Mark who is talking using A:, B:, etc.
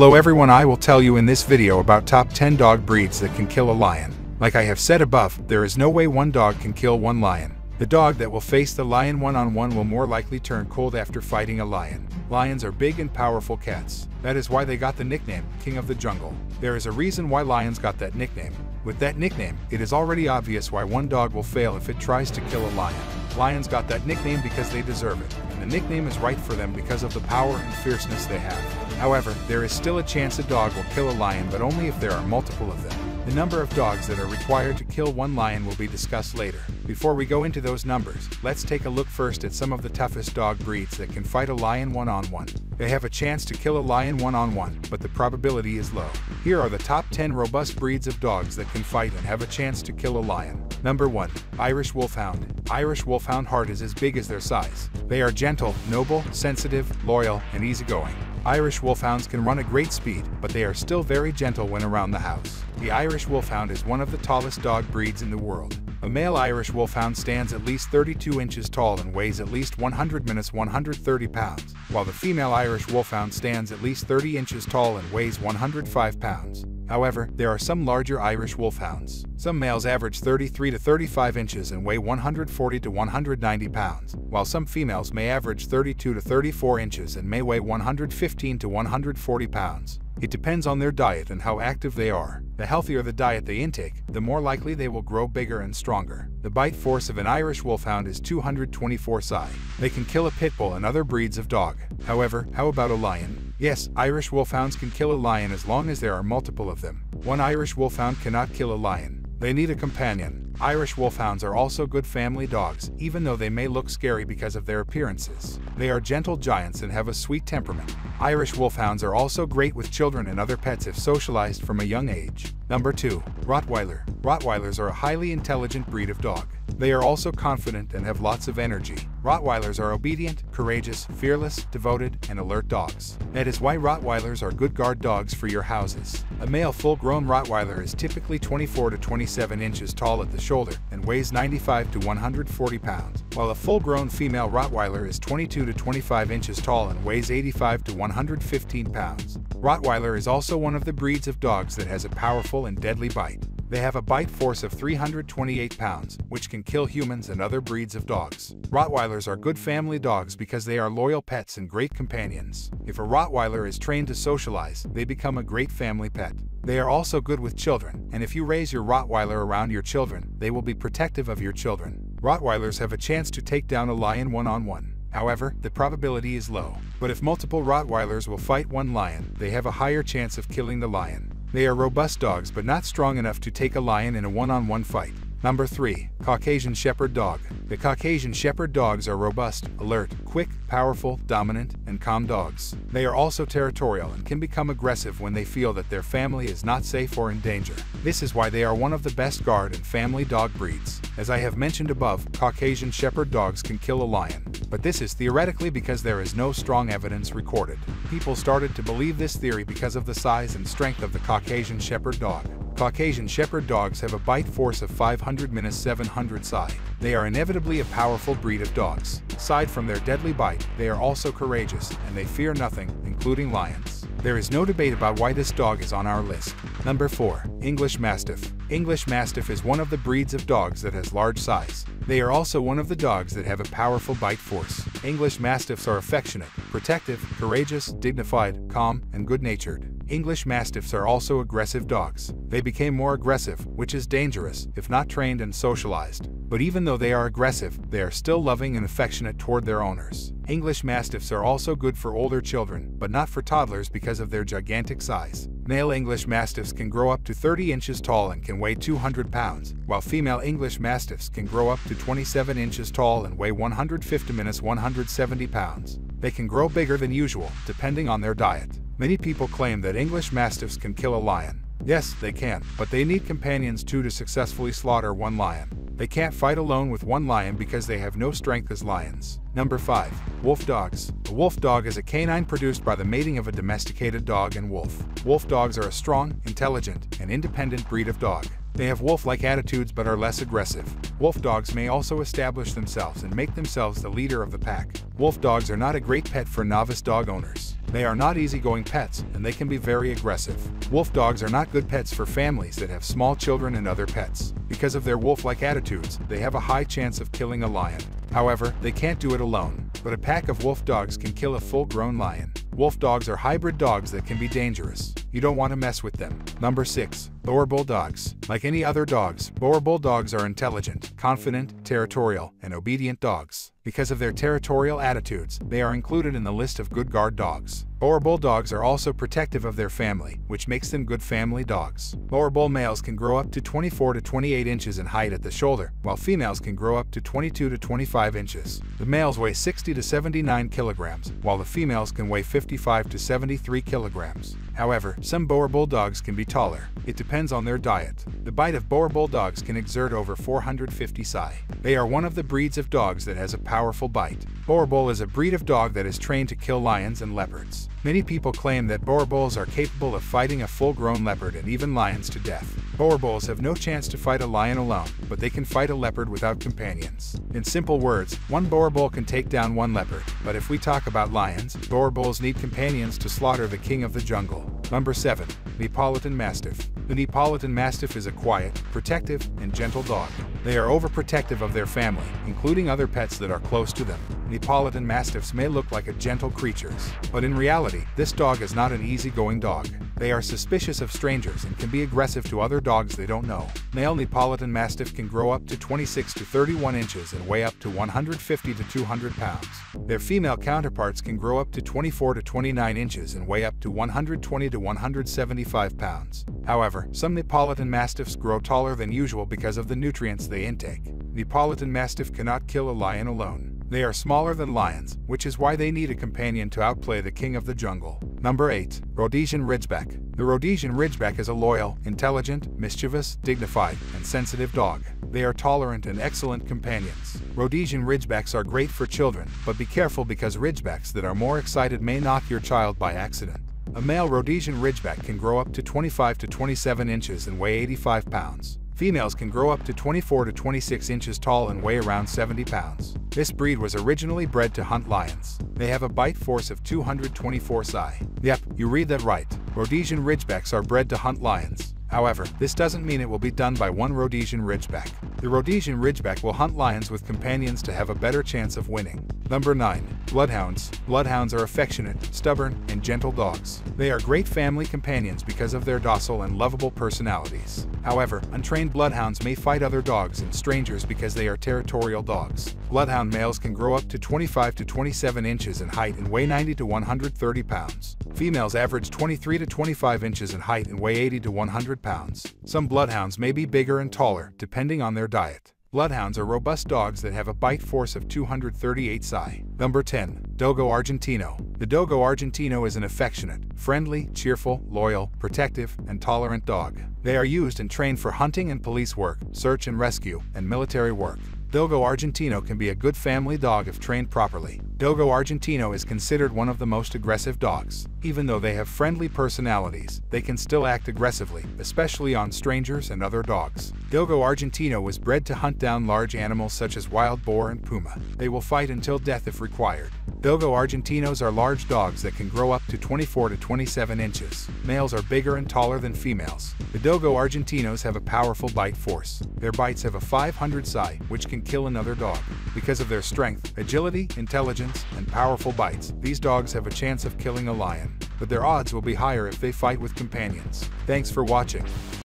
A: Hello everyone I will tell you in this video about top 10 dog breeds that can kill a lion. Like I have said above, there is no way one dog can kill one lion. The dog that will face the lion one-on-one -on -one will more likely turn cold after fighting a lion. Lions are big and powerful cats. That is why they got the nickname, King of the Jungle. There is a reason why lions got that nickname. With that nickname, it is already obvious why one dog will fail if it tries to kill a lion. Lions got that nickname because they deserve it, and the nickname is right for them because of the power and fierceness they have. However, there is still a chance a dog will kill a lion but only if there are multiple of them. The number of dogs that are required to kill one lion will be discussed later. Before we go into those numbers, let's take a look first at some of the toughest dog breeds that can fight a lion one-on-one. -on -one. They have a chance to kill a lion one-on-one, -on -one, but the probability is low. Here are the top 10 robust breeds of dogs that can fight and have a chance to kill a lion. Number 1. Irish Wolfhound. Irish Wolfhound heart is as big as their size. They are gentle, noble, sensitive, loyal, and easygoing. Irish Wolfhounds can run at great speed, but they are still very gentle when around the house. The Irish Wolfhound is one of the tallest dog breeds in the world. A male Irish Wolfhound stands at least 32 inches tall and weighs at least 100 minus 130 pounds, while the female Irish Wolfhound stands at least 30 inches tall and weighs 105 pounds. However, there are some larger Irish Wolfhounds. Some males average 33 to 35 inches and weigh 140 to 190 pounds, while some females may average 32 to 34 inches and may weigh 115 to 140 pounds. It depends on their diet and how active they are. The healthier the diet they intake, the more likely they will grow bigger and stronger. The bite force of an Irish Wolfhound is 224 psi. They can kill a pit bull and other breeds of dog. However, how about a lion? Yes, Irish Wolfhounds can kill a lion as long as there are multiple of them. One Irish Wolfhound cannot kill a lion. They need a companion. Irish Wolfhounds are also good family dogs, even though they may look scary because of their appearances. They are gentle giants and have a sweet temperament. Irish Wolfhounds are also great with children and other pets if socialized from a young age. Number 2. Rottweiler. Rottweilers are a highly intelligent breed of dog. They are also confident and have lots of energy. Rottweilers are obedient, courageous, fearless, devoted, and alert dogs. That is why Rottweilers are good guard dogs for your houses. A male full-grown Rottweiler is typically 24 to 27 inches tall at the shoulder and weighs 95 to 140 pounds, while a full-grown female Rottweiler is 22 to 25 inches tall and weighs 85 to 115 pounds. Rottweiler is also one of the breeds of dogs that has a powerful and deadly bite. They have a bite force of 328 pounds, which can kill humans and other breeds of dogs. Rottweilers are good family dogs because they are loyal pets and great companions. If a Rottweiler is trained to socialize, they become a great family pet. They are also good with children, and if you raise your Rottweiler around your children, they will be protective of your children. Rottweilers have a chance to take down a lion one-on-one. -on -one. However, the probability is low. But if multiple Rottweilers will fight one lion, they have a higher chance of killing the lion. They are robust dogs but not strong enough to take a lion in a one-on-one -on -one fight. Number 3. Caucasian Shepherd Dog. The Caucasian Shepherd dogs are robust, alert, quick, powerful, dominant, and calm dogs. They are also territorial and can become aggressive when they feel that their family is not safe or in danger. This is why they are one of the best guard and family dog breeds. As I have mentioned above, Caucasian Shepherd dogs can kill a lion. But this is theoretically because there is no strong evidence recorded. People started to believe this theory because of the size and strength of the Caucasian Shepherd dog. Caucasian Shepherd dogs have a bite force of 500 700 psi. They are inevitably a powerful breed of dogs. Aside from their deadly bite, they are also courageous, and they fear nothing, including lions. There is no debate about why this dog is on our list. Number 4. English Mastiff. English Mastiff is one of the breeds of dogs that has large size. They are also one of the dogs that have a powerful bite force. English Mastiffs are affectionate, protective, courageous, dignified, calm, and good-natured. English Mastiffs are also aggressive dogs. They became more aggressive, which is dangerous, if not trained and socialized. But even though they are aggressive, they are still loving and affectionate toward their owners. English Mastiffs are also good for older children, but not for toddlers because of their gigantic size. Male English Mastiffs can grow up to 30 inches tall and can weigh 200 pounds, while female English Mastiffs can grow up to 27 inches tall and weigh 150 minus 170 pounds. They can grow bigger than usual, depending on their diet. Many people claim that English Mastiffs can kill a lion. Yes, they can, but they need companions too to successfully slaughter one lion. They can't fight alone with one lion because they have no strength as lions. Number 5. Wolf Dogs. A wolf dog is a canine produced by the mating of a domesticated dog and wolf. Wolf dogs are a strong, intelligent, and independent breed of dog. They have wolf-like attitudes but are less aggressive. Wolf dogs may also establish themselves and make themselves the leader of the pack. Wolf dogs are not a great pet for novice dog owners. They are not easygoing pets, and they can be very aggressive. Wolf dogs are not good pets for families that have small children and other pets. Because of their wolf-like attitudes, they have a high chance of killing a lion. However, they can't do it alone, but a pack of wolf dogs can kill a full-grown lion. Wolf dogs are hybrid dogs that can be dangerous. You don't want to mess with them. Number 6. Boer Bulldogs. Like any other dogs, Boer Bulldogs are intelligent, confident, territorial, and obedient dogs. Because of their territorial attitudes, they are included in the list of good guard dogs. Boer Bulldogs are also protective of their family, which makes them good family dogs. Boerboel males can grow up to 24 to 28 inches in height at the shoulder, while females can grow up to 22 to 25 inches. The males weigh 60 to 79 kilograms, while the females can weigh 55 to 73 kilograms. However, some Boer Bulldogs can be taller. It depends on their diet. The bite of Boer Bulldogs can exert over 450 psi. They are one of the breeds of dogs that has a powerful bite. Boerboel is a breed of dog that is trained to kill lions and leopards. Many people claim that Boerboels are capable of fighting a full-grown leopard and even lions to death. Boerboels have no chance to fight a lion alone, but they can fight a leopard without companions. In simple words, one Boerboel can take down one leopard, but if we talk about lions, Boerboels need companions to slaughter the king of the jungle. Number 7. Neapolitan Mastiff. The Neapolitan Mastiff is a quiet, protective, and gentle dog. They are overprotective of their family, including other pets that are close to them. Neapolitan Mastiffs may look like a gentle creatures, but in reality, this dog is not an easygoing dog. They are suspicious of strangers and can be aggressive to other dogs they don't know. Male Neapolitan Mastiff can grow up to 26 to 31 inches and weigh up to 150 to 200 pounds. Their female counterparts can grow up to 24 to 29 inches and weigh up to 120 to 175 pounds. However, some Neapolitan Mastiffs grow taller than usual because of the nutrients they intake. Neapolitan Mastiff cannot kill a lion alone. They are smaller than lions, which is why they need a companion to outplay the king of the jungle. Number 8. Rhodesian Ridgeback. The Rhodesian Ridgeback is a loyal, intelligent, mischievous, dignified, and sensitive dog. They are tolerant and excellent companions. Rhodesian Ridgebacks are great for children, but be careful because Ridgebacks that are more excited may knock your child by accident. A male Rhodesian Ridgeback can grow up to 25 to 27 inches and weigh 85 pounds. Females can grow up to 24 to 26 inches tall and weigh around 70 pounds. This breed was originally bred to hunt lions. They have a bite force of 224 psi. Yep, you read that right. Rhodesian Ridgebacks are bred to hunt lions. However, this doesn't mean it will be done by one Rhodesian Ridgeback. The Rhodesian Ridgeback will hunt lions with companions to have a better chance of winning. Number 9. Bloodhounds. Bloodhounds are affectionate, stubborn, and gentle dogs. They are great family companions because of their docile and lovable personalities. However, untrained bloodhounds may fight other dogs and strangers because they are territorial dogs. Bloodhound males can grow up to 25 to 27 inches in height and weigh 90 to 130 pounds. Females average 23 to 25 inches in height and weigh 80 to 100 pounds. Some bloodhounds may be bigger and taller, depending on their diet. Bloodhounds are robust dogs that have a bite force of 238 psi. Number 10. Dogo Argentino. The Dogo Argentino is an affectionate, friendly, cheerful, loyal, protective, and tolerant dog. They are used and trained for hunting and police work, search and rescue, and military work. Dogo Argentino can be a good family dog if trained properly. Dogo Argentino is considered one of the most aggressive dogs. Even though they have friendly personalities, they can still act aggressively, especially on strangers and other dogs. Dogo Argentino was bred to hunt down large animals such as wild boar and puma. They will fight until death if required. Dogo Argentinos are large dogs that can grow up to 24 to 27 inches. Males are bigger and taller than females. The Dogo Argentinos have a powerful bite force. Their bites have a 500 psi, which can kill another dog. Because of their strength, agility, intelligence, and powerful bites, these dogs have a chance of killing a lion. But their odds will be higher if they fight with companions. Thanks for watching.